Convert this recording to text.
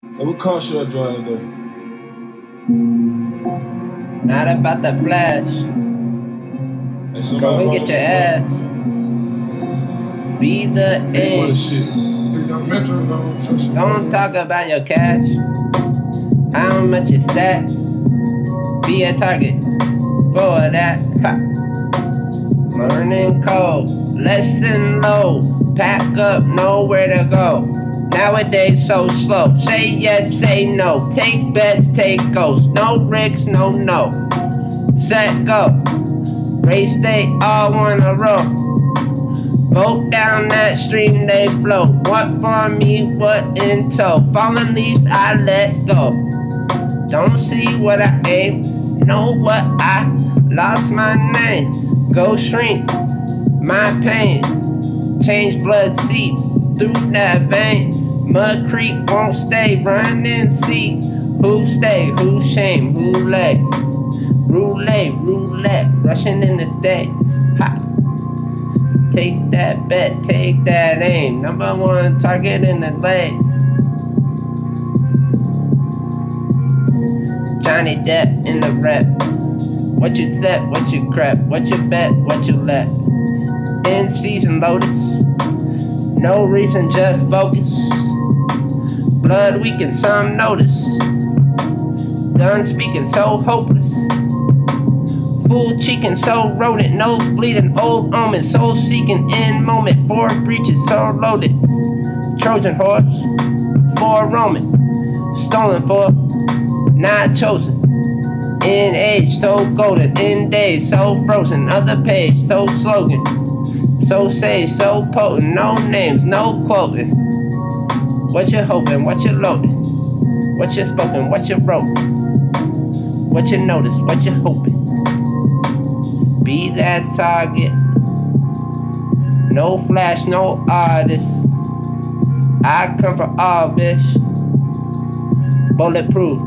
Hey, what car should I drive today? Not about the flash. Hey, Go and get your ass. Be the. Hey, what A. shit? Young Dolph. Don't talk about your cash. How much is that? Be a target for that. Ha. Learning code, lesson low. Pack up, nowhere to go. Nowadays so slow. Say yes, say no. Take bets, take goes. No risks, no no. Set go. Race they all wanna roll. Boat down that stream they flow. What for me, what in tow? Falling leaves I let go. Don't see what I aim, know what I lost my name. Go shrink my pain. Change blood seep through that vein. Mud Creek won't stay, run and see who stay, who shame, who lay. Roulette, roulette, rushing in this day. Ha. Take that bet, take that aim. Number one target in the lane. Johnny Depp in the rep. What you set, what you crap, what you bet, what you let. In season lotus. No reason, just focus. Blood weaken, some notice. Done speaking, so hopeless. Full cheeking, so rodent, nose bleeding, old omen, soul seeking, in moment, four breaches, so loaded. Trojan horse, for Roman, stolen for, not chosen. In age, so golden, in days, so frozen, other page, so slogan. So sage, so potent, no names, no quoting. What you hoping, what you loading, what you spoken, what you wrote, what you notice, what you hoping. Be that target. No flash, no artist. I come for all, bitch. Bulletproof.